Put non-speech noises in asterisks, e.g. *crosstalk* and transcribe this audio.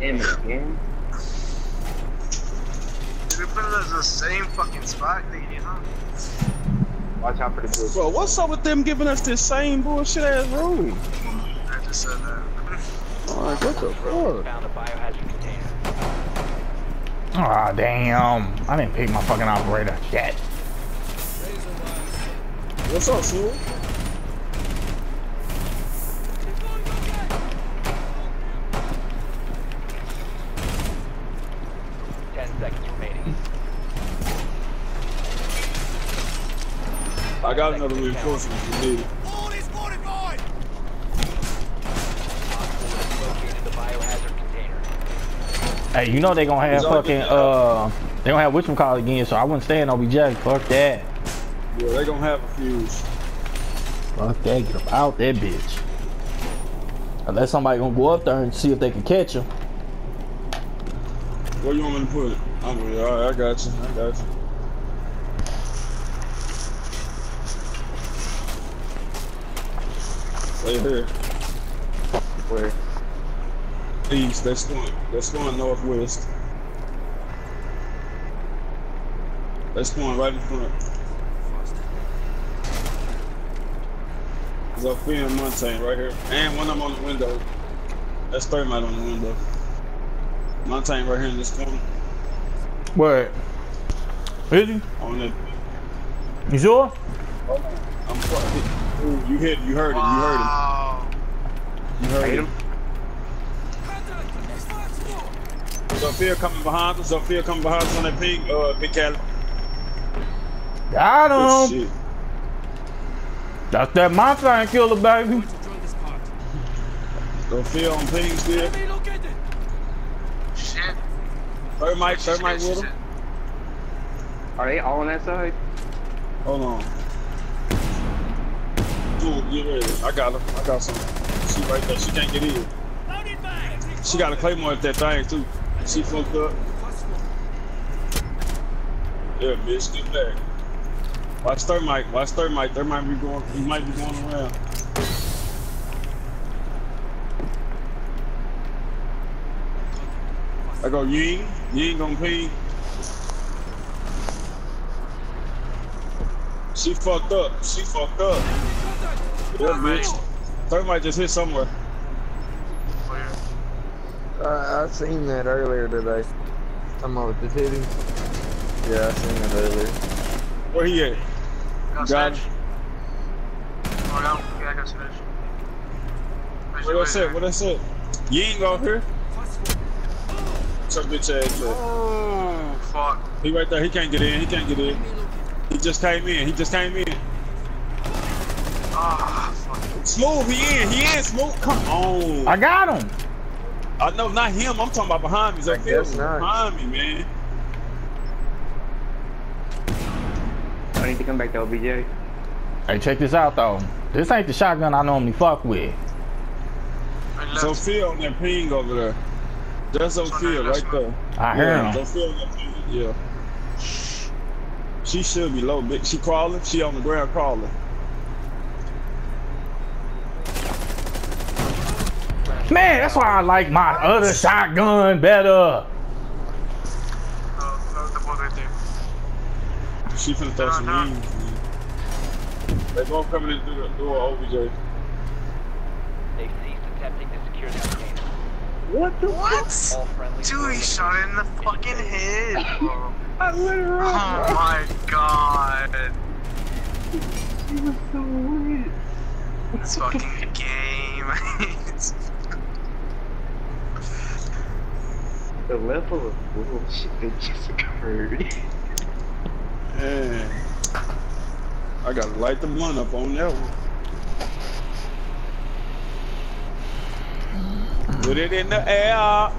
Him again? Did we put it as the same fucking spot, nigga, you know? Watch out for the bush. Bro, what's up with them giving us this same bullshit ass room? I just said that. *laughs* Like, what the fuck? Found a biohazard container. Aw, damn. I didn't pick my fucking operator. Shit. What's up, fool? I got another reinforcement if you need it. Located the. Hey, you know they gonna have fucking, uh, they gonna have whatchamacallit again, so I wouldn't stay in OBJ. Fuck that. Yeah, they gonna have a Fuze. Fuck that. Get up out that bitch. Unless somebody gonna go up there and see if they can catch him. Where you want me to put it? I'm with you. All right, I got you. I got you. Right here. Where? East. That's going. That's going northwest. That's going right in front. There's a film Montagne right here, and one of them on the window. That's thermite on the window. Montagne right here in this corner. What? Is he? On the. You sure? I'm fucking. Ooh, you hit. You heard it. You heard Wow. it. You heard Hit it. him? Zofia coming behind us. Zofia coming behind us on that pink. Uh, big cat. Got Good him. shit. That's that monster and killer, baby. Zofia on pink still. Shit. Thermite. Shit, Thermite shit, with shit. him. Are they all on that side? Hold on. Ready. I got her. I got some. She right there. She can't get in. She got a claymore at that thing too. She fucked up. Yeah, bitch, get back. Watch thermite. Watch thermite. Thermite be going. He might be going around. I go Ying. Ying gonna ping. She fucked up. She fucked up. Yeah, bitch. Thermite just hit somewhere. Where? I, I seen that earlier today. I'm on the hitting. Yeah, I seen that earlier. Where he at? Got Got Snitch. Oh, no. Yeah, I got Snitch. Where's What your I said? way What I said? Ying out here. Some bitch ass. there? Oh, fuck. He right there. He can't get in. He can't get in. He just came in. He just came in. Ah, fuck. Smooth. He in. He in. Smooth. Come on. I got him. I know, not him. I'm talking about behind me. I Zafir guess was not. behind me, man. I need to come back to OBJ. Hey, check this out though. This ain't the shotgun I normally fuck with. So left. Zofia on that ping over there. That's Zofia that's right one. there. I hear yeah, him. Zofia on that ping. Yeah. She should be low, bitch. She crawling. She on the ground crawling. Man, that's why I like my other shotgun better. The boat right there. She finna throw some wings. man. They both coming in through the door, OBJ. They've ceased attempting to secure the container. What the What? All. Dude, he shot it in the fucking head. bro. *laughs* I literally Oh my god. he was so weird. This fucking *laughs* game. *laughs* The level of bullshit that just occurred. Man. I gotta light the blunt up on that one. Put it in the air.